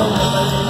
Oh,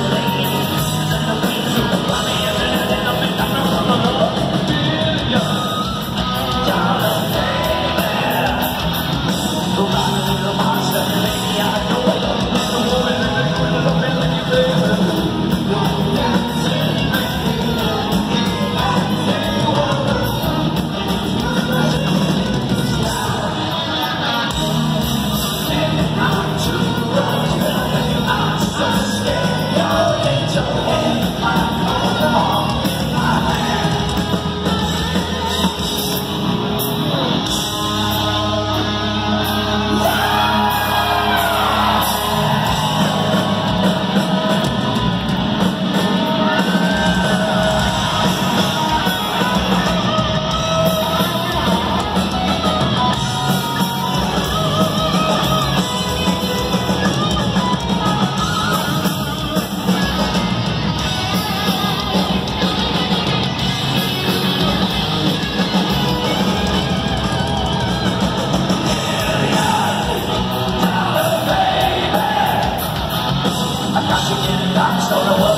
chicken box, don't know what